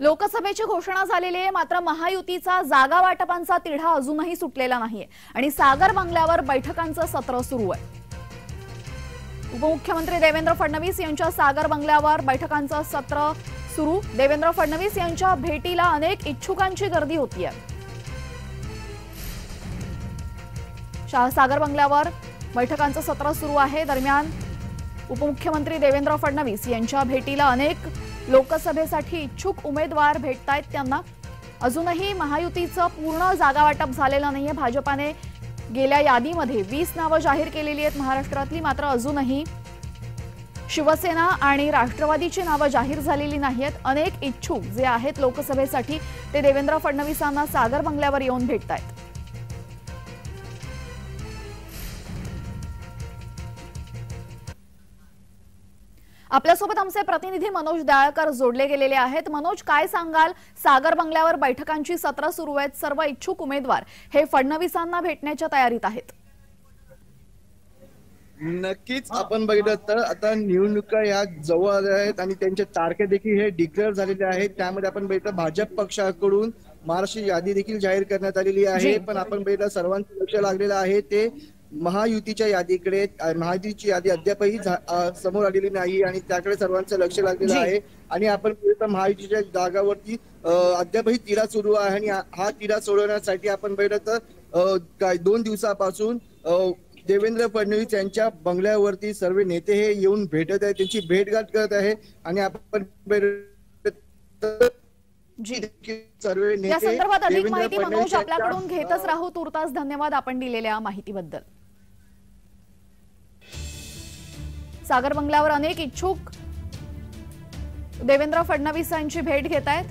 लोकसभेची घोषणा झालेली आहे. मात्र महायुतीचा जागा वाटपांचा तिढा अजूनही सुटलेला नाहीये. आणि सागर बंगल्यावर बैठकांचं सत्र सुरू आहे. उपमुख्यमंत्री देवेंद्र फडणवीस यांच्या सागर बंगल्यावर बैठकांचं सत्र सुरू. देवेंद्र फडणवीस यांच्या भेटीला अनेक इच्छुकांची गर्दी होतीये. शा- सागर बंगल्यावर बैठकांचं सत्र सुरू आहे. दरम्यान उपमुख्यमंत्री देवेंद्र फडणवीस यांच्या भेटीला अनेक लोकसभेसाठी इच्छुक उमेदवार भेटतायत त्यांना. अजूनही महायुतीचं पूर्ण जागा वाटप झालेलं नाहीये. भाजपाने गेल्या यादीमध्ये वीस नावं जाहीर केलेली आहेत. महाराष्ट्रातली मात्र अजूनही शिवसेना आणि राष्ट्रवादीची नावं जाहीर झालेली नाहीत अनेक इच्छुक जे आहेत लोकसभेसाठी ते देवेंद्र फडणवीसांना सागर बंगल्यावर येऊन भेटतायत. आपल्यासोबत आमचे प्रतिनिधी मनोज दयाळकर जोडले गेलेले आहेत. मनोज काय सांगाल? सागर बंगल्यावर बैठकांची सत्र सुरू आहेत. सर्व इच्छुक उमेदवार हे फडणवीसांना भेटण्याच्या तयारीत आहेत. नक्कीच आपण बघितलं तर आता निवडणुका या जवळ आल्या आहेत आणि त्यांच्या तारखे देखील हे डिक्लेअर झालेले आहेत. त्यामध्ये आपण बघितलं भाजप पक्षाकडून महाराष्ट्र यादी देखील जाहीर करण्यात आलेली आहे. पण आपण बघितलं सर्वांचं लक्ष लागलेलं आहे. ते महायुतीच्या यादीकडे महायुतीची यादी अद्यापही समोर आलेली नाही आणि त्याकडे सर्वांचं लक्ष लागलेलं. आहे. आणि आपण तर महायुतीच्या जागावरती अद्यापही तिढा सुरू आहे आणि हा- तिढा सोडवण्यासाठी आपण बघितलं तर दोन दिवसापासून देवेंद्र फडणवीस यांच्या बंगल्यावरती सर्व नेते हे येऊन भेटत आहेत. त्यांची भेटगाठ करत आहे आणि आपण तर सर्व या नेते संदर्भात अधिक देवेंद्र माहिती फडणवीस मनोज आपल्याकडून घेतच राहू. तुर्तास धन्यवाद आपण दिलेल्या माहितीबद्दल. सागर बंगल्यावर अनेक इच्छुक देवेंद्र फडणवीसांची भेट घेत आहेत.